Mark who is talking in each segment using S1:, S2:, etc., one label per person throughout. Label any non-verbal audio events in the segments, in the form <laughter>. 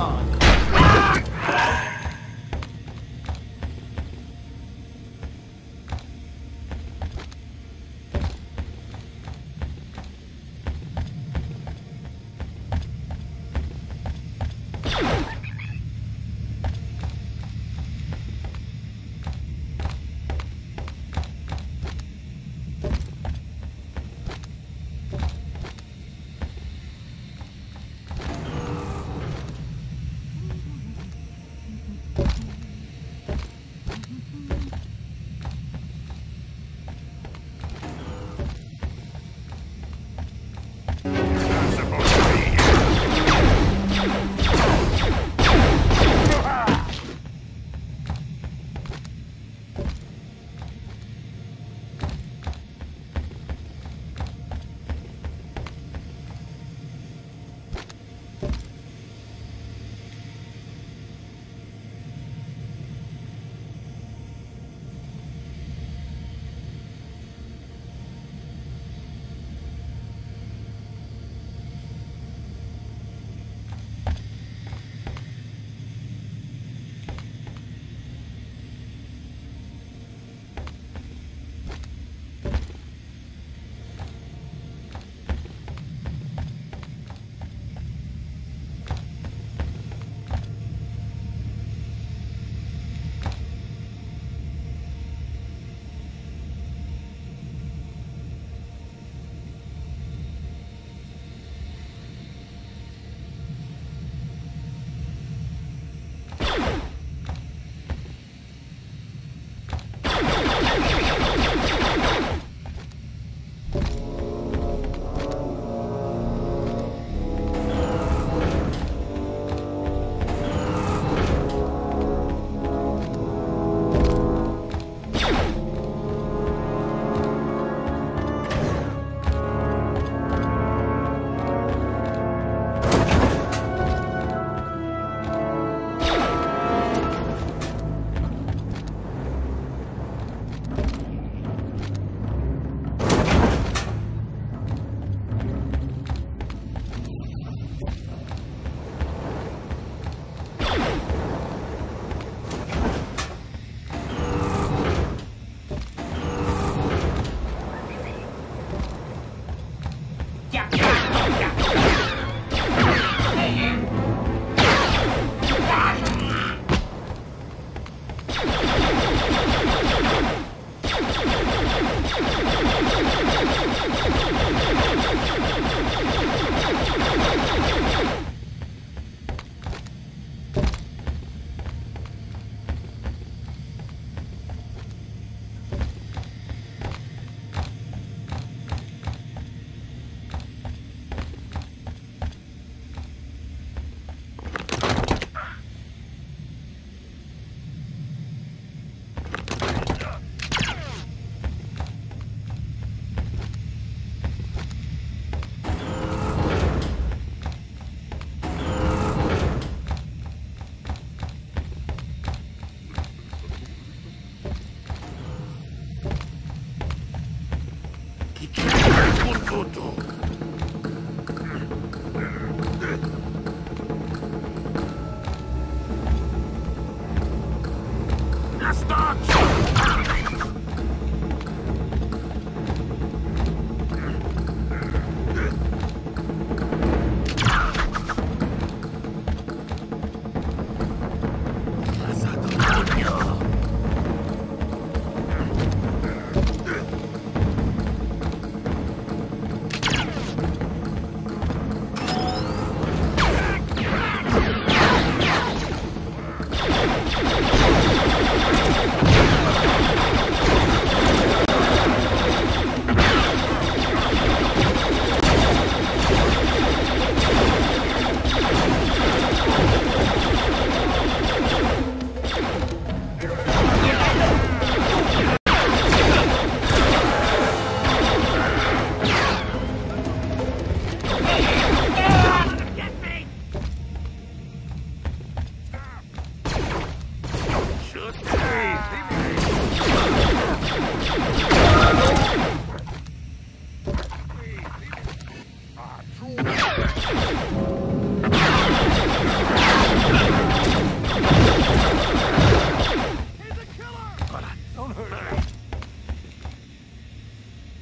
S1: mind.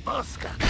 S1: ボス
S2: か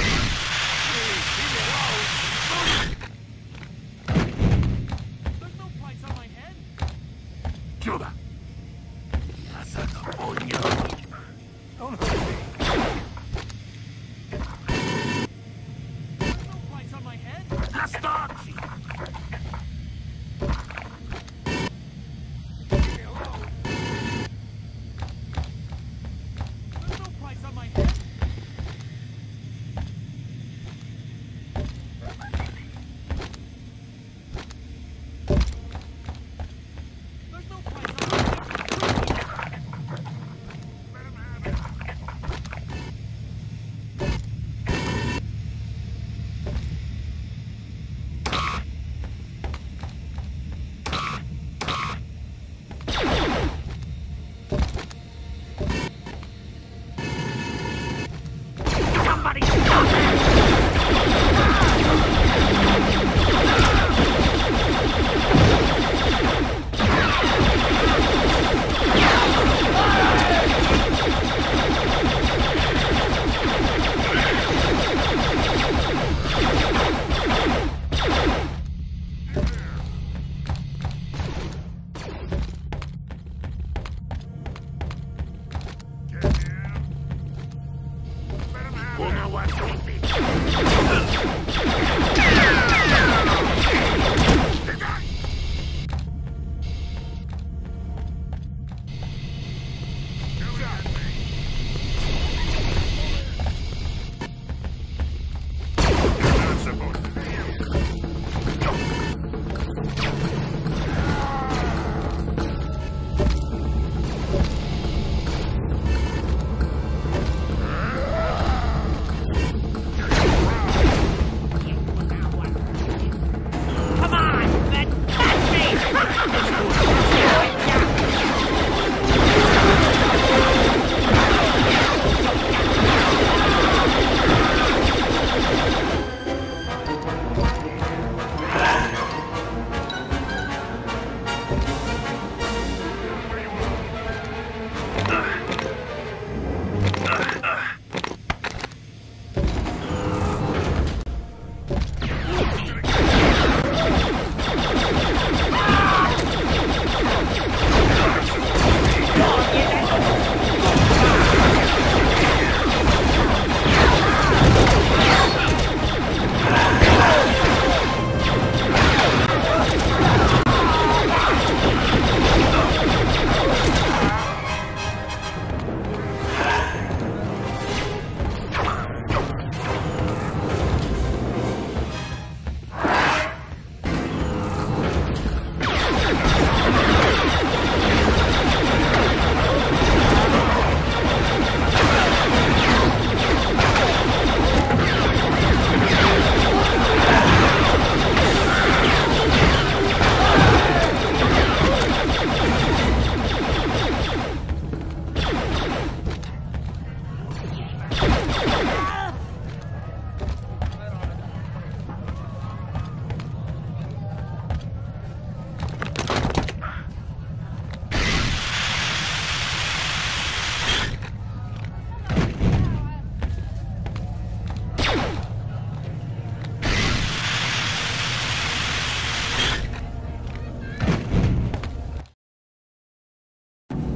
S1: one.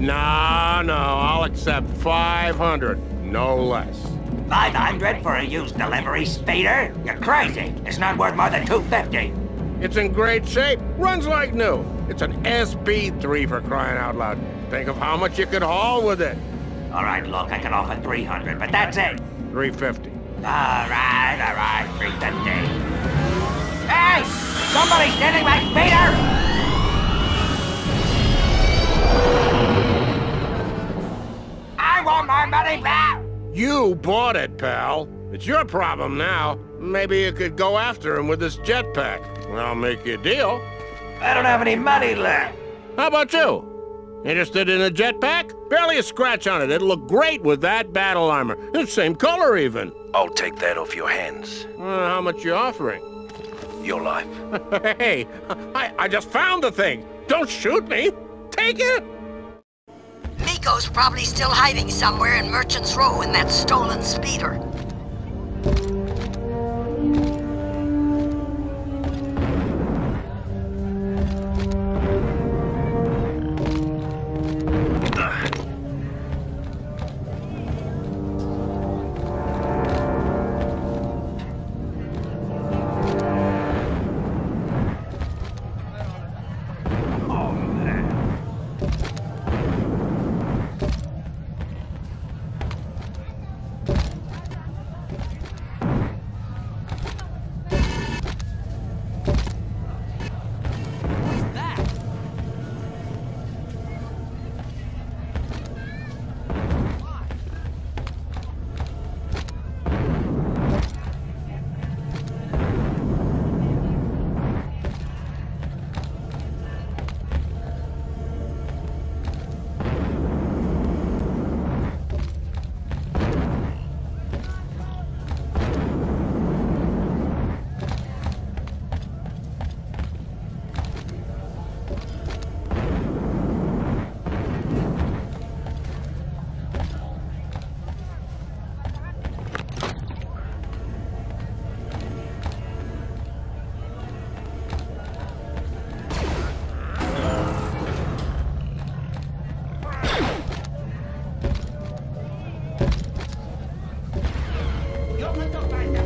S1: No, no,
S3: I'll accept 500, no less.
S4: 500 for a used delivery speeder? You're crazy. It's not worth more than 250.
S3: It's in great shape, runs like new. It's an SB3 for crying out loud. Think of how much you could haul with it.
S4: All right, look, I can offer 300, but that's it.
S3: 350.
S4: All right, all right, 350. Hey! Somebody's stealing my speeder! I my money back!
S3: You bought it, pal. It's your problem now. Maybe you could go after him with this jetpack. I'll make you a deal.
S4: I don't have any money left.
S3: How about you? Interested in a jetpack? Barely a scratch on it. It'll look great with that battle armor. The same color, even.
S5: I'll take that off your hands.
S3: Uh, how much you offering?
S5: Your life. <laughs>
S3: hey, I, I just found the thing. Don't shoot me. Take it.
S6: Meeko's probably still hiding somewhere in Merchant's Row in that stolen speeder.
S4: Out.